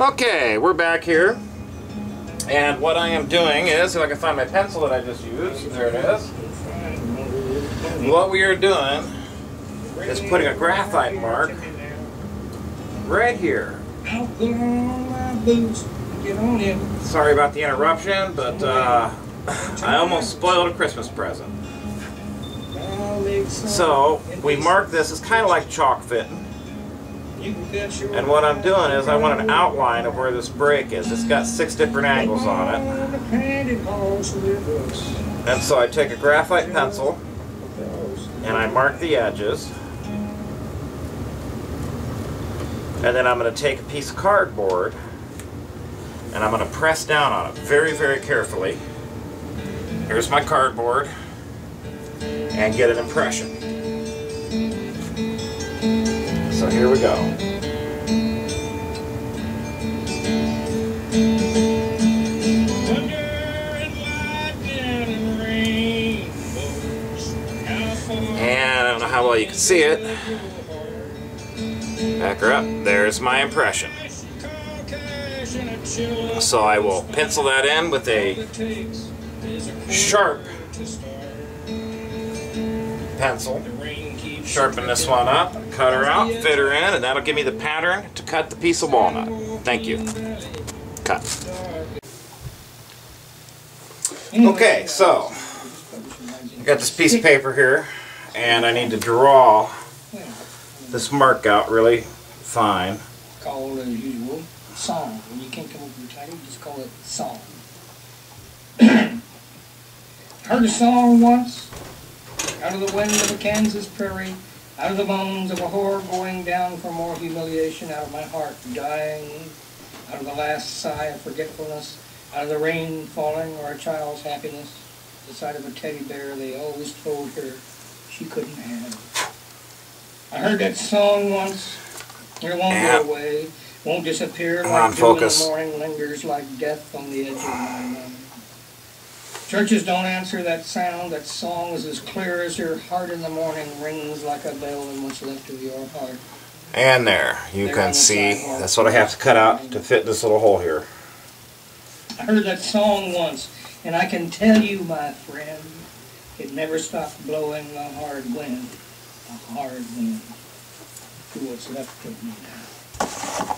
Okay, we're back here. And what I am doing is, if I can find my pencil that I just used, there it is. What we are doing is putting a graphite mark right here. Sorry about the interruption, but uh, I almost spoiled a Christmas present. So, we mark this, it's kind of like chalk fitting. And what I'm doing is I want an outline of where this break is. It's got six different angles on it. And so I take a graphite pencil and I mark the edges. And then I'm going to take a piece of cardboard and I'm going to press down on it very, very carefully. Here's my cardboard and get an impression. So here we go. And I don't know how well you can see it. Back her up. There's my impression. So I will pencil that in with a sharp pencil. Sharpen this one up, cut her out, fit her in, and that'll give me the pattern to cut the piece of walnut. Thank you. Cut. Okay, so I got this piece of paper here, and I need to draw this mark out really fine. Call it as usual, song. When you can't come up with a title, just call it song. Heard a song once out of the wind of a Kansas prairie, out of the bones of a whore going down for more humiliation, out of my heart dying, out of the last sigh of forgetfulness, out of the rain falling or a child's happiness, the sight of a teddy bear they always told her she couldn't have. I heard that song once. It won't Yeah. go away, won't disappear Come like on, dew in the focus. morning, lingers like death on the edge of my mind. Churches don't answer that sound. That song is as clear as your heart in the morning, rings like a bell in what's left of your heart. And there, you There can see, sidewalk. that's what I have to cut out to fit this little hole here. I heard that song once, and I can tell you, my friend, it never stopped blowing a hard wind, a hard wind, to what's left of me now.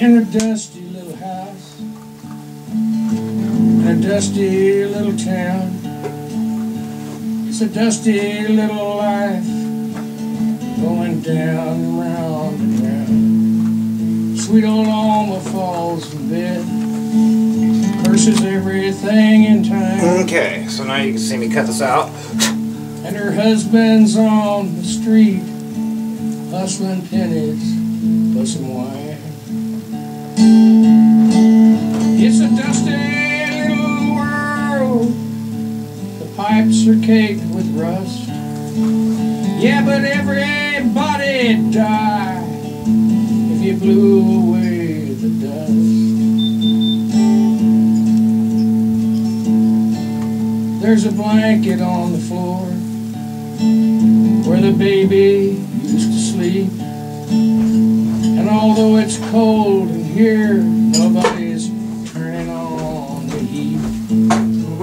In a dusty dusty little town, it's a dusty little life going down round and round. Sweet old Alma falls in bed, curses everything in time, Okay, so now you can see me cut this out. and her husband's on the street, hustling pennies for some wine. It's a dusty pipes are caked with rust. Yeah, but everybody'd die if you blew away the dust. There's a blanket on the floor where the baby used to sleep. And although it's cold in here, nobody's turning on the heat.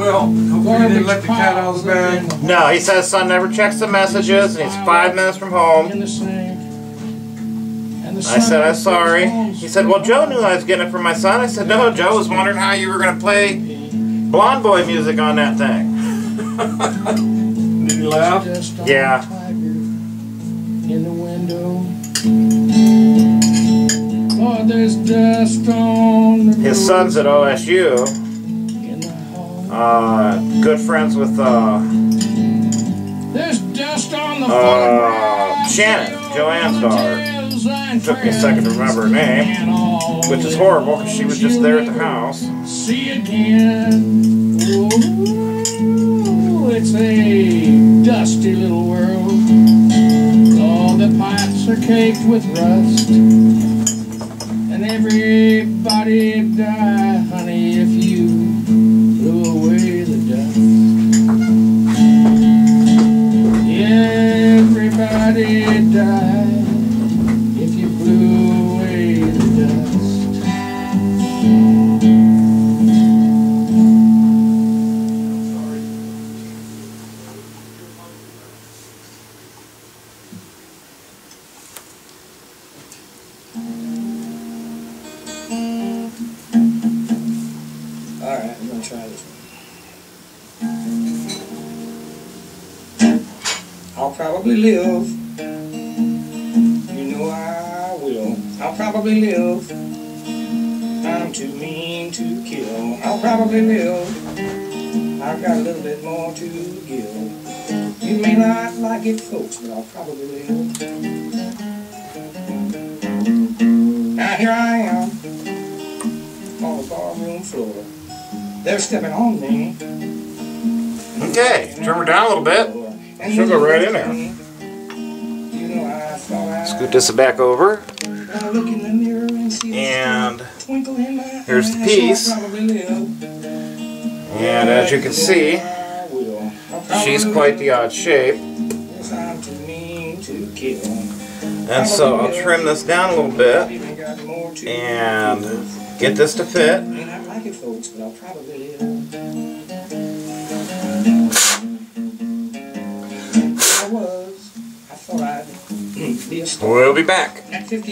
Well, hopefully you didn't let the cat out of the bag. No, he says son never checks the messages and he's five minutes from home. In the sink. And the I said, I'm sorry. He said, well, Joe knew I was getting it for my son. I said, no, Joe was wondering how you were going to play Blonde Boy music on that thing. Did he laugh? Yeah. in the window. Lord, there's dust on the His son's at OSU. In the hall. Uh, good friends with uh, There's dust on the Uh. Shannon, Joanne's daughter. Took me a second to remember her name, which is horrible because she was just there at the house. See again. Ooh, it's a dusty little world. All the pipes are caked with rust. And everybody'd die, honey, if you Alright, I'm gonna try this one. I'll probably live. You know I will. I'll probably live. I'm too mean to kill. I'll probably live. I've got a little bit more to give. You may not like it, folks, but I'll probably live. Now here I am barroom floor. They're stepping on me. Okay, turn her down a little bit. And She'll go right in there. You know, I I Scoot this back over. I look in the mirror and see And twinkle in my here's the piece. I'll probably live. And as you can see, I will. I'll probably she's quite the odd shape. Yes, I'm too mean to kill. And so I'll trim this down a little bit even got more to and. Get this to fit. Not like it, folks, but I'll probably. I was. I thought I'd be a star We'll be back. at 50.